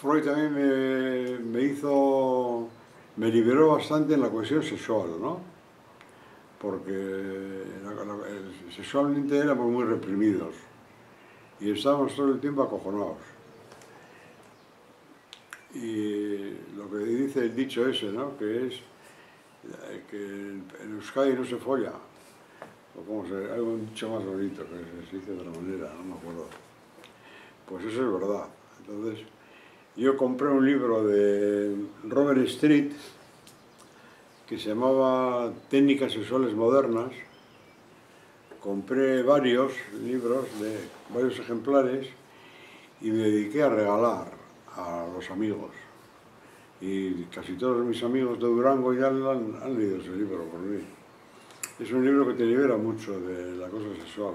Freud también me, me hizo, me liberó bastante en la cuestión sexual, ¿no? Porque sexualmente éramos muy reprimidos y estábamos todo el tiempo acojonados. Y lo que dice el dicho ese, ¿no? Que es eh, que en Euskadi no se folla. O como se, algo un dicho más bonito, que se dice de otra manera, no me acuerdo. Pues eso es verdad. Entonces, yo compré un libro de Robert Street que se llamaba Técnicas sexuales modernas. Compré varios libros de varios ejemplares y me dediqué a regalar a los amigos. Y casi todos mis amigos de Durango ya han, han leído ese libro por mí. Es un libro que te libera mucho de la cosa sexual.